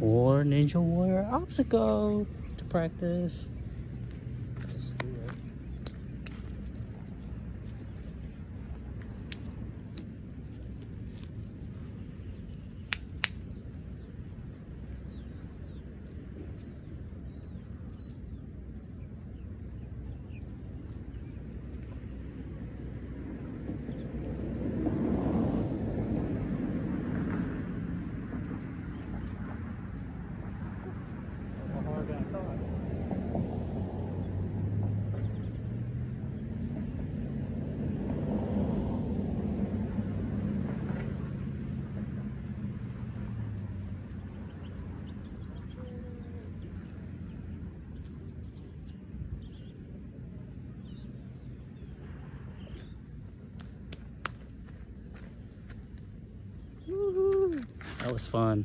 or Ninja Warrior Obstacle to practice. That was fun.